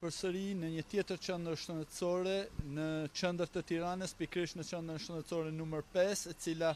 Përsëri në një tjetër qendër shëndetësore në qendër të Tiranës, pikërisht në qendrën shëndetësore numër pesë, e cila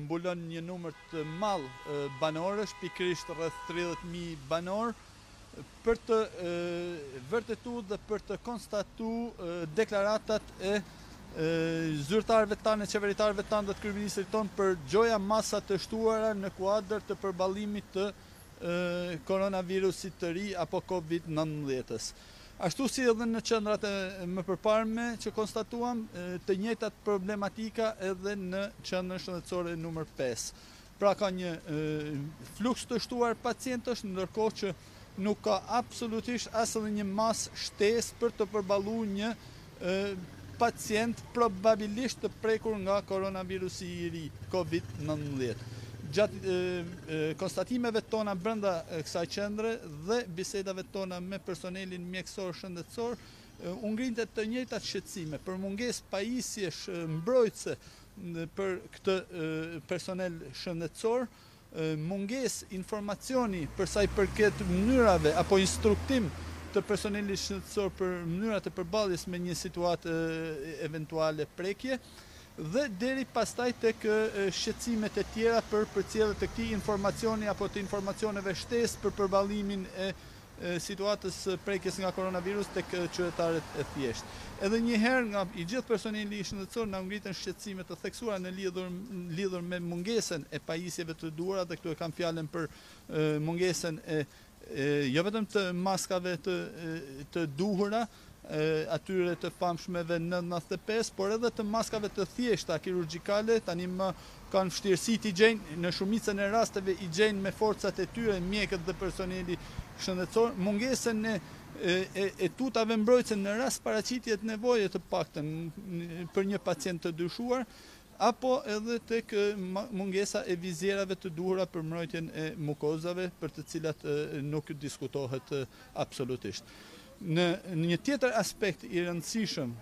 mbulon një numër të madh banorësh, pikërisht rreth 30.000 banorë, për të vërtetu dhe për të konstatu deklaratat e zyrtarëve tanë, qeveritarëve tanë dhe të kryeministrit tonë për gjoja masa të shtuara në kuadër të përballimit të koronavirusit të ri apo Covid nëntëmbëdhjetës. Ashtu si edhe në qendrat e mëpërparme që konstatuam, të njëjtat problematika edhe në qendrën shëndetësore numër pesë. Pra ka një fluks të shtuar pacientësh, ndërkohë që nuk ka absolutisht as edhe një masë shtesë për të përballu një pacient probabilisht të prekur nga koronavirusi i ri Covid nëntëmbëdhjetë. Gjatë konstatimeve tona brenda kësaj qendre dhe bisedave tona me personelin mjekësor shëndetësor, u ngrinte të njëjtat shqetësime për mungesë pajisjesh mbrojtëse për këtë personel shëndetësor, Mungesë informacioni për sa i përket mënyrave apo instruktim të personelit shëndetësor për mënyrat e përballjes me një situatë eventuale prekje dhe deri pastaj tek shqetësimet e tjera për përcjellje të këtij informacioni apo të informacioneve shtesë për përballimin e situatës së prekjes nga koronavirus tek qytetarët e thjeshtë. Edhe një herë nga i gjithë personeli shëndetësor na u ngritën shqetësime të theksuara në lidhur me mungesën e pajisjeve të duhura dhe këtu e kam fjalën për mungesën e jo vetëm të maskave të duhura, atyre të famshmeve N nëntëdhjetë e pesë, por edhe të maskave të thjeshta kirurgjikale, tani më kanë vështirësi t'i gjejnë, në shumicën e rasteve i gjejnë me forcat e tyre mjekët dhe personeli shëndetësor, mungesën e tutave mbrojtëse në rast paraqitjet nevoje të paktën për një pacient të dyshuar, apo edhe tek mungesa e vizierave të duhura për mbrojtjen e mukozave, për të cilat nuk diskutohet absolutisht. Në një tjetër aspekt i rëndësishëm,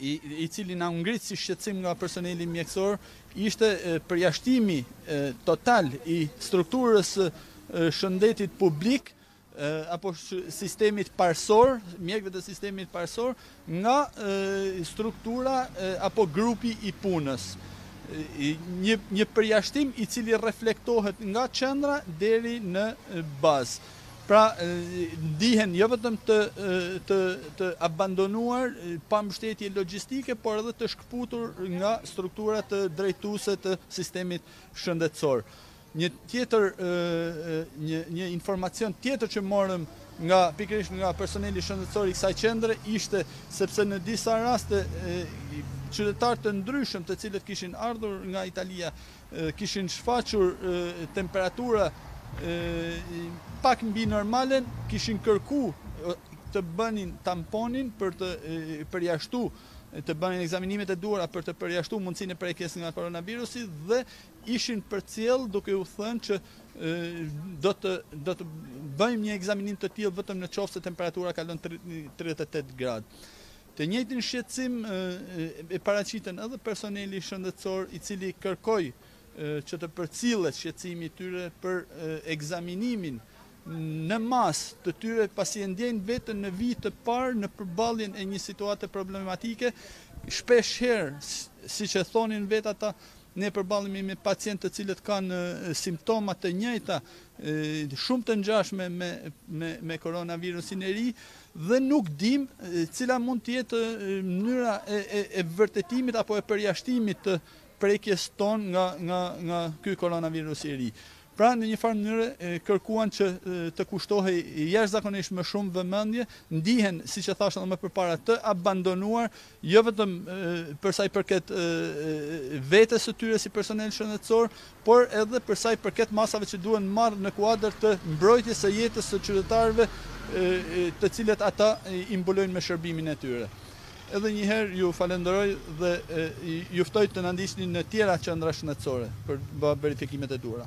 i cili na u ngrit si shqetësim nga personeli mjekësor, ishte përjashtimi total i strukturës së shëndetit publik apo sistemit parësor, mjekëve të sistemit parësor, Nga struktura apo grupi i punës. Një përjashtim i cili reflektohet nga qendra deri në bazë. Pra ndihen jo vetëm të abandonuar, pa mbështetje logjistike, por edhe të shkëputur nga strukturat drejtuese të sistemit shëndetësor. Një tjetër një informacion tjetër që morëm nga pikërisht nga personeli shëndetësor i kësaj qendre ishte sepse në disa raste qytetarë të ndryshëm të cilët kishin ardhur nga Italia kishin shfaqur temperatura pak mbi normalen kishin kërku të bënin tamponin për të përjashtu të bënin ekzaminimet e duhura për të përjashtu mundësinë e prekjes nga koronavirusi dhe ishin përcjellë duke u thënë që do të do të bëjmë një ekzaminim të tillë vetëm në qoftë se temperatura kalon 38 gradë. Të njëjtin shqetësim e paraqitën edhe personeli shëndetësor i cili kërkoi që të përcillet shqetësimi i tyre për ekzaminimin në masë të tyre pasi e ndjejnë veten në vijë të parë në përballjen e një situate problematike shpesh herë siç e thonin vetë ata Ne përballemi me pacientë të cilët kanë simptoma të njëjta, shumë të ngjashme me koronavirusin e ri dhe nuk dimë cila mund të jetë mënyra e vërtetimit apo e përjashtimit të prekjes tonë nga ky koronavirus i ri. Pra, në një farë mënyre kërkuan që të kushtohej jashtëzakonisht më shumë vëmendje, ndihen, siç e thashë edhe më përpara, të abandonuar, jo vetëm për sa i përket vetes së tyre si personel shëndetësor, por edhe për sa i përket masave që duhen marrë në kuadër të mbrojtjes së jetës së qytetarëve të cilët ata i mbulojnë me shërbimin e tyre. Edhe një herë ju falënderoj dhe ju ftoj të na ndiqni në tjera qendra shëndetësore për verifikimet e duhura.